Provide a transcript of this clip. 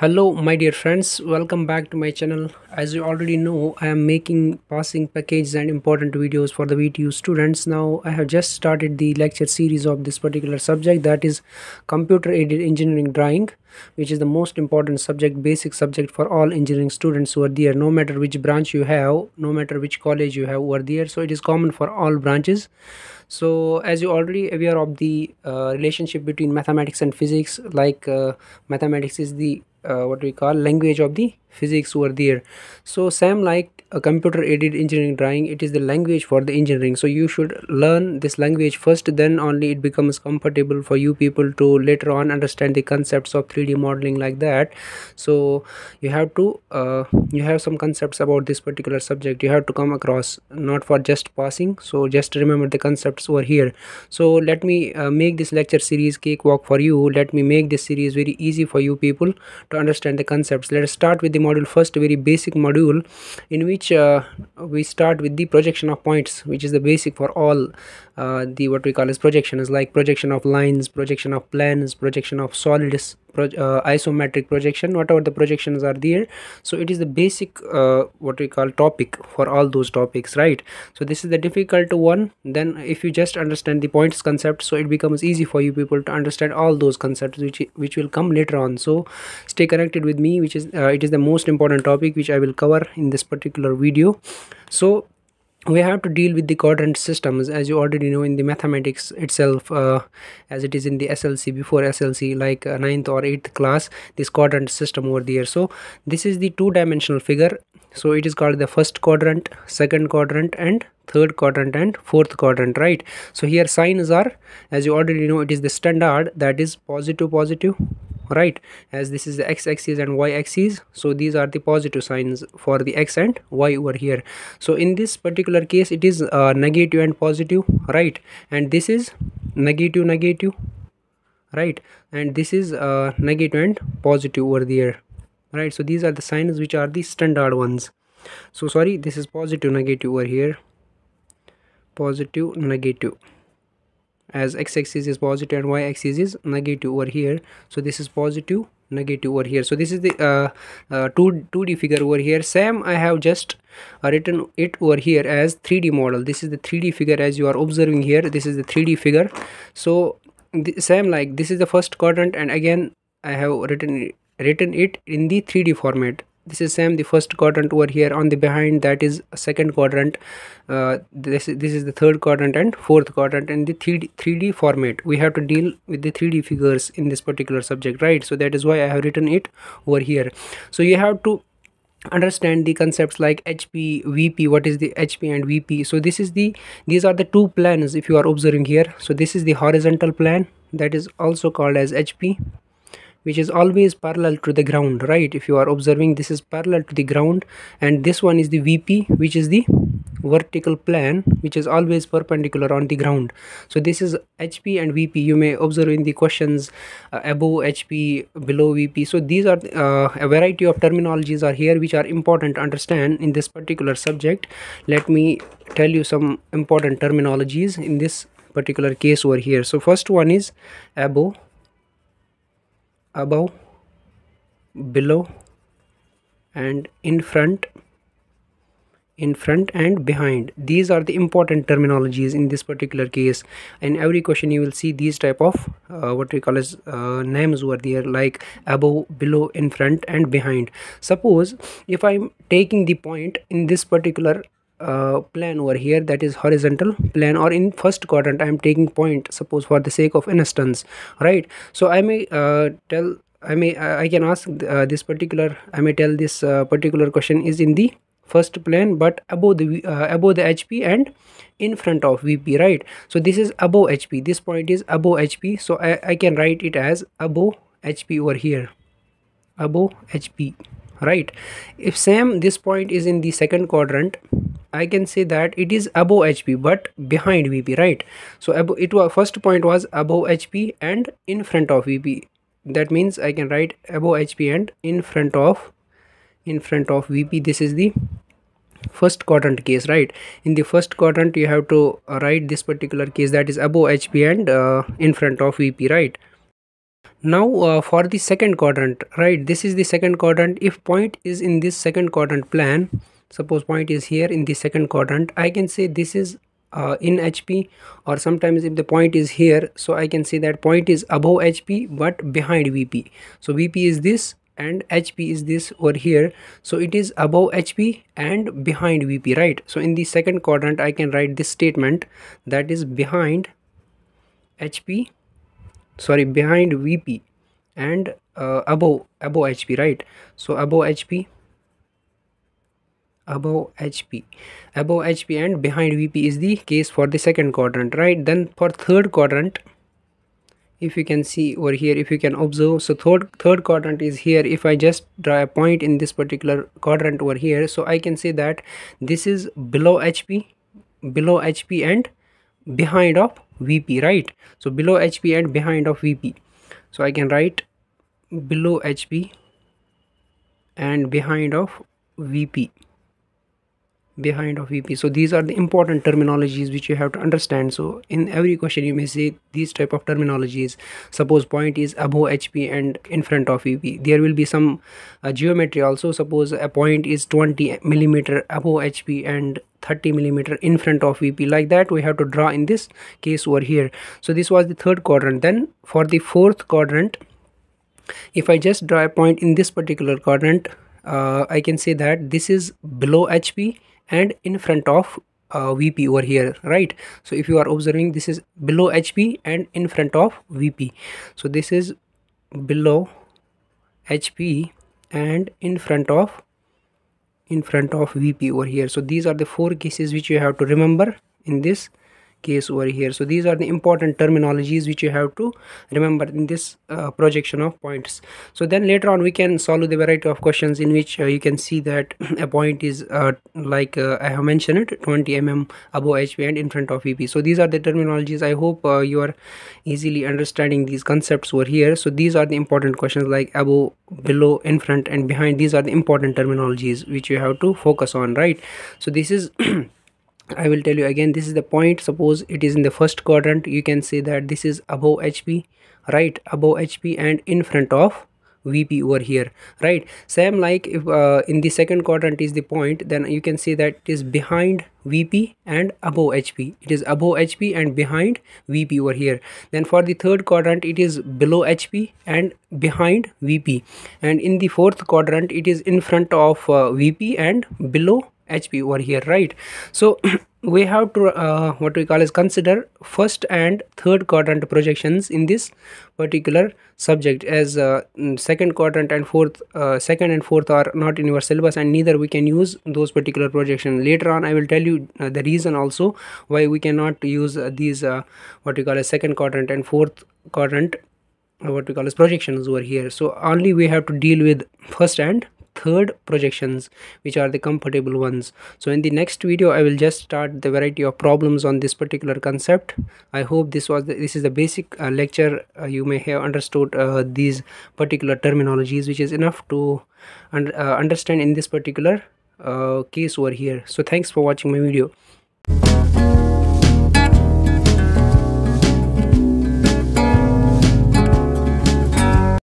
hello my dear friends. Welcome back to my channel. As you already know i am making passing packages and important videos for the vtu students. Now i have just started the lecture series of this particular subject that is computer aided engineering drawing which is the most important subject basic subject for all engineering students who are there no matter which branch you have no matter which college you have over there. So it is common for all branches. So as you already aware of the uh, relationship between mathematics and physics like uh, mathematics is the uh, what we call language of the physics over there. So same like a computer aided engineering drawing it is the language for the engineering. So you should learn this language first then only it becomes comfortable for you people to later on understand the concepts of 3d modeling like that. So you have to uh, you have some concepts about this particular subject you have to come across not for just passing. So just remember the concepts over here. So let me uh, make this lecture series cakewalk for you. Let me make this series very easy for you people to understand the concepts. Let us start with the module first very basic module in which uh, we start with the projection of points which is the basic for all uh, the what we call as projections like projection of lines projection of planes projection of solids pro uh, isometric projection whatever the projections are there. So it is the basic uh, what we call topic for all those topics right? So this is the difficult one. Then if you just understand the points concept so it becomes easy for you people to understand all those concepts which which will come later on. So stay connected with me which is uh, it is the most important topic which i will cover in this particular video. So we have to deal with the quadrant systems as you already know in the mathematics itself uh, as it is in the slc before slc like uh, ninth or eighth class this quadrant system over there. So this is the two-dimensional figure. So it is called the first quadrant second quadrant and third quadrant and fourth quadrant right? So here signs are as you already know it is the standard that is positive positive right? As this is the x-axis and y-axis so these are the positive signs for the x and y over here. So in this particular case it is uh, negative and positive right? And this is negative negative right? And this is uh, negative and positive over there right? So these are the signs which are the standard ones. So sorry this is positive negative over here positive negative. As x-axis is positive and y-axis is negative over here so this is positive negative over here. So this is the uh, uh, 2 2d figure over here. Same i have just uh, written it over here as 3d model. This is the 3d figure as you are observing here. This is the 3d figure. So same like this is the first quadrant and again i have written written it in the 3d format this is same the first quadrant over here. On the behind that is second quadrant. Uh, this is this is the third quadrant and fourth quadrant in the 3D, 3d format. We have to deal with the 3d figures in this particular subject right? So that is why i have written it over here. So you have to understand the concepts like hp vp what is the hp and vp so this is the these are the two planes if you are observing here. So this is the horizontal plan that is also called as hp which is always parallel to the ground right? If you are observing this is parallel to the ground and this one is the vp which is the vertical plane which is always perpendicular on the ground. So this is hp and vp you may observe in the questions uh, above hp below vp so these are uh, a variety of terminologies are here which are important to understand in this particular subject. Let me tell you some important terminologies in this particular case over here. So first one is above above below and in front in front and behind. These are the important terminologies in this particular case. In every question you will see these type of uh, what we call as uh, names over there like above below in front and behind. Suppose if i'm taking the point in this particular uh, plane over here that is horizontal plane or in first quadrant i am taking point suppose for the sake of instance right? So i may uh, tell i may uh, i can ask uh, this particular i may tell this uh, particular question is in the first plane but above the uh, above the hp and in front of vp right? So this is above hp this point is above hp so i, I can write it as above hp over here. Above hp right? If same this point is in the second quadrant I can say that it is above HP but behind VP right? So above, it was first point was above HP and in front of VP that means I can write above HP and in front of in front of VP this is the first quadrant case right? In the first quadrant you have to write this particular case that is above HP and uh, in front of VP right? Now uh, for the second quadrant right? This is the second quadrant. If point is in this second quadrant plan suppose point is here in the second quadrant. I can say this is uh, in hp or sometimes if the point is here so i can say that point is above hp but behind vp so vp is this and hp is this over here. So it is above hp and behind vp right? So in the second quadrant i can write this statement that is behind hp sorry behind vp and uh, above above hp right? So above hp above hp above hp and behind vp is the case for the second quadrant right? Then for third quadrant if you can see over here if you can observe so third third quadrant is here. If i just draw a point in this particular quadrant over here so i can say that this is below hp below hp and behind of vp right? So below hp and behind of vp so i can write below hp and behind of vp behind of vp so these are the important terminologies which you have to understand. So in every question you may say these type of terminologies. Suppose point is above hp and in front of vp there will be some uh, geometry also. Suppose a point is 20 millimeter above hp and 30 millimeter in front of vp like that we have to draw in this case over here. So this was the third quadrant. Then for the fourth quadrant if i just draw a point in this particular quadrant uh, i can say that this is below hp and in front of uh, VP over here right? So if you are observing this is below HP and in front of VP so this is below HP and in front of in front of VP over here. So these are the four cases which you have to remember in this case over here. So these are the important terminologies which you have to remember in this uh, projection of points. So then later on we can solve the variety of questions in which uh, you can see that a point is uh, like uh, i have mentioned it 20 mm above hp and in front of vp so these are the terminologies. I hope uh, you are easily understanding these concepts over here. So these are the important questions like above below in front and behind. These are the important terminologies which you have to focus on right? So this is I will tell you again this is the point. Suppose it is in the first quadrant you can say that this is above HP right? Above HP and in front of VP over here right? Same like if uh, in the second quadrant is the point then you can say that it is behind VP and above HP it is above HP and behind VP over here. Then for the third quadrant it is below HP and behind VP and in the fourth quadrant it is in front of uh, VP and below hp over here right? So we have to uh, what we call is consider first and third quadrant projections in this particular subject. As uh, mm, second quadrant and fourth uh, second and fourth are not in your syllabus and neither we can use those particular projections later on i will tell you uh, the reason also why we cannot use uh, these uh, what we call as second quadrant and fourth quadrant what we call as projections over here. So only we have to deal with first and third projections which are the comfortable ones. So in the next video i will just start the variety of problems on this particular concept. I hope this was the, this is the basic uh, lecture uh, you may have understood uh, these particular terminologies which is enough to un uh, understand in this particular uh, case over here. So thanks for watching my video